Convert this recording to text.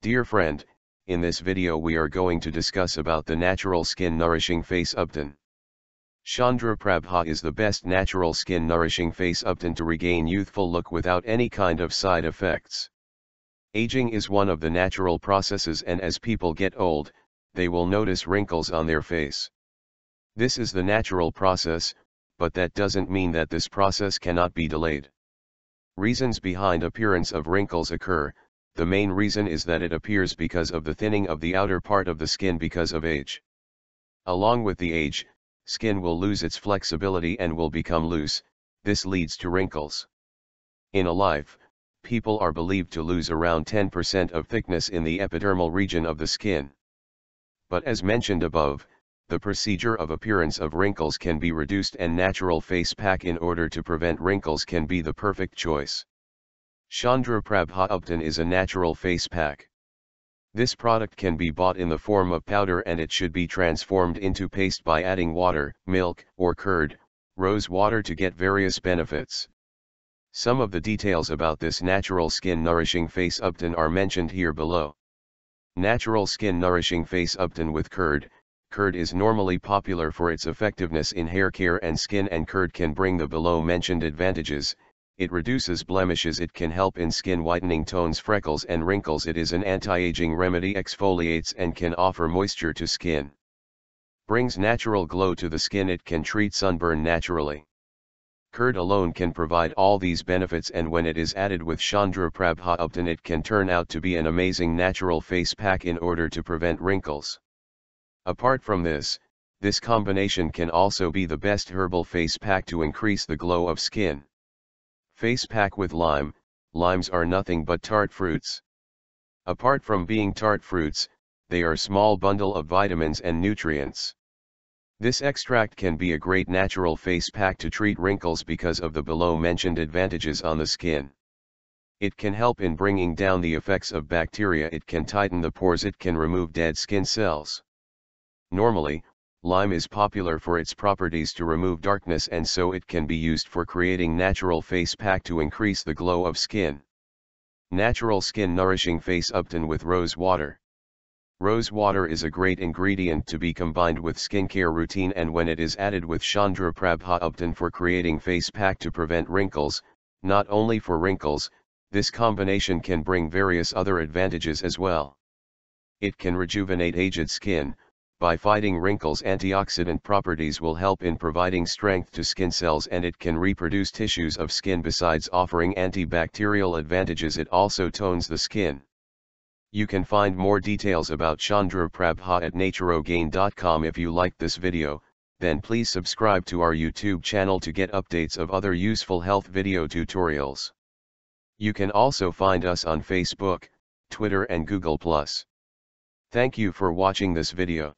Dear friend, in this video we are going to discuss about the natural skin nourishing face ubtan. Chandra Prabha is the best natural skin nourishing face ubtan to regain youthful look without any kind of side effects. Aging is one of the natural processes and as people get old, they will notice wrinkles on their face. This is the natural process, but that doesn't mean that this process cannot be delayed. Reasons behind appearance of wrinkles occur, the main reason is that it appears because of the thinning of the outer part of the skin because of age. Along with the age, skin will lose its flexibility and will become loose, this leads to wrinkles. In a life, people are believed to lose around 10% of thickness in the epidermal region of the skin. But as mentioned above, the procedure of appearance of wrinkles can be reduced and natural face pack in order to prevent wrinkles can be the perfect choice. Chandra Prabha Ubtan is a natural face pack. This product can be bought in the form of powder and it should be transformed into paste by adding water, milk, or curd, rose water to get various benefits. Some of the details about this natural skin nourishing face Ubtan are mentioned here below. Natural skin nourishing face Ubtan with curd, curd is normally popular for its effectiveness in hair care and skin and curd can bring the below mentioned advantages, it reduces blemishes it can help in skin whitening tones freckles and wrinkles it is an anti-aging remedy exfoliates and can offer moisture to skin. Brings natural glow to the skin it can treat sunburn naturally. Curd alone can provide all these benefits and when it is added with Chandra Prabha Ubtan it can turn out to be an amazing natural face pack in order to prevent wrinkles. Apart from this, this combination can also be the best herbal face pack to increase the glow of skin. Face pack with lime, limes are nothing but tart fruits. Apart from being tart fruits, they are small bundle of vitamins and nutrients. This extract can be a great natural face pack to treat wrinkles because of the below mentioned advantages on the skin. It can help in bringing down the effects of bacteria it can tighten the pores it can remove dead skin cells. Normally, lime is popular for its properties to remove darkness and so it can be used for creating natural face pack to increase the glow of skin. Natural skin nourishing face Ubtan with rose water. Rose water is a great ingredient to be combined with skincare routine and when it is added with Chandra Prabha Ubtan for creating face pack to prevent wrinkles, not only for wrinkles, this combination can bring various other advantages as well. It can rejuvenate aged skin, by fighting wrinkles antioxidant properties will help in providing strength to skin cells and it can reproduce tissues of skin besides offering antibacterial advantages it also tones the skin. You can find more details about Chandra Prabha at naturogain.com if you liked this video, then please subscribe to our YouTube channel to get updates of other useful health video tutorials. You can also find us on Facebook, Twitter and Google+. Thank you for watching this video.